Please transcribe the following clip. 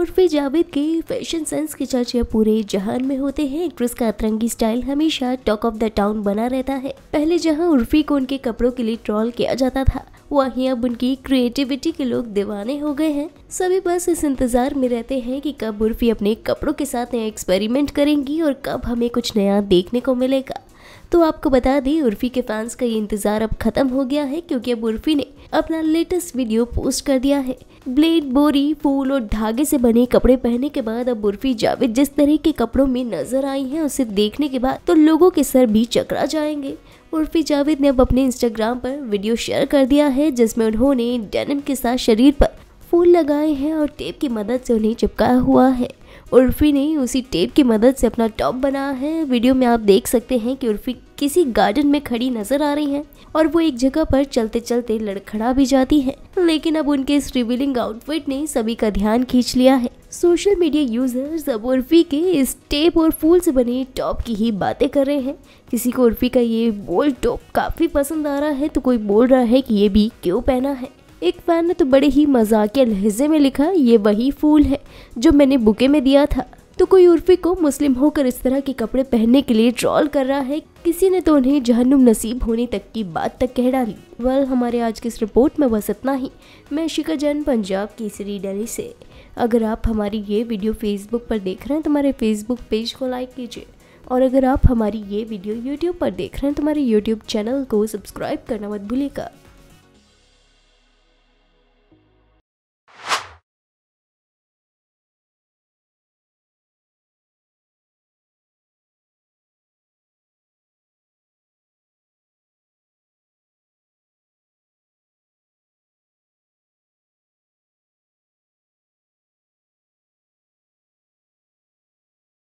उर्फी जावेद के fashion sense के चर्चे पूरे जहान में होते हैं। एक्ट्रेस का अतरंगी स्टाइल हमेशा टॉक ऑफ़ द टाउन बना रहता है। पहले जहाँ उर्फी को उनके कपड़ों के लिए ट्रॉल किया जाता था, वहीं अब उनकी क्रिएटिविटी के लोग दीवाने हो गए हैं। सभी बस इस इंतज़ार में रहते हैं कि कब उर्फी अपने कपड़ों के साथ नया एक्सपेरिमेंट करेंगी और कब हमें कुछ नया देखने को मिलेगा। तो आपको बता दें, उर्फी के फैंस का ये इंतज़ार अब खत्म हो गया है क्योंकि अब उर्फी ने अपना लेटेस्ट वीडियो पोस्ट कर दिया है। ब्लेड बोरी फूल और धागे से बने कपड़े पहनने के बाद अब उर्फी जावेद जिस तरह के कपड़ों में नज़र आई हैं, उसे देखने के बाद तो लोगों के सर भी चकरा जाएँगे। उर्फी जावेद ने अब अपने इंस्टाग्राम पर वीडियो शेयर कर दिया है, जिसमें उन्होंने डेनिम के साथ शरीर पर फूल लगाए हैं और टेप की मदद से उन्हें चिपकाया हुआ है। उर्फी ने उसी टेप की मदद से अपना टॉप बनाया है। वीडियो में आप देख सकते हैं कि उर्फी किसी गार्डन में खड़ी नज़र आ रही हैं और वो एक जगह पर चलते चलते लड़खड़ा भी जाती हैं। लेकिन अब उनके इस रिविलिंग आउटफिट ने सभी का ध्यान खींच लिया है। सोशल मीडिया यूज़र्स अब उर्फी के इस टेप और फूल से बने टॉप की ही बातें कर रहे हैं। किसी को उर्फी का ये बोल्ड टॉप काफ़ी पसंद आ रहा है तो कोई बोल रहा है कि ये भी क्यों पहना है? एक फ़ैन ने तो बड़े ही मजाकिया लहजे में लिखा, ये वही फूल है जो मैंने बुके में दिया था। तो कोई उर्फी को मुस्लिम होकर इस तरह के कपड़े पहनने के लिए ट्रॉल कर रहा है, किसी ने तो उन्हें जहनुम नसीब होने तक की बात तक कह डाली। वेल हमारे आज की इस रिपोर्ट में बस इतना ही। मैं शिका जैन, पंजाब केसरी डेली से। अगर आप हमारी ये वीडियो फेसबुक पर देख रहे हैं तो हमारे फेसबुक पेज को लाइक कीजिए। और अगर आप हमारी ये वीडियो यूट्यूब पर देख रहे हैं तो हमारे यूट्यूब चैनल को सब्सक्राइब करना मत भूलिएगा।